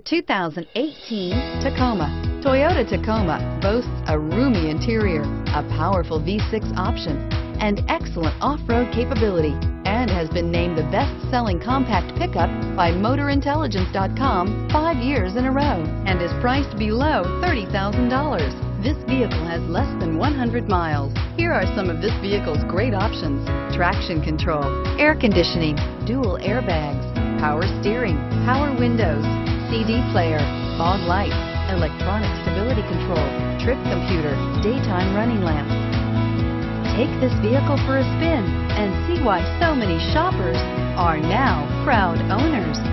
2018 Tacoma. Toyota Tacoma boasts a roomy interior, a powerful V6 option, and excellent off-road capability, and has been named the best-selling compact pickup by MotorIntelligence.com five years in a row, and is priced below $30,000. This vehicle has less than 100 miles. Here are some of this vehicle's great options. Traction control, air conditioning, dual airbags, power steering, power windows, CD player, fog lights, electronic stability control, trip computer, daytime running lamps. Take this vehicle for a spin and see why so many shoppers are now proud owners.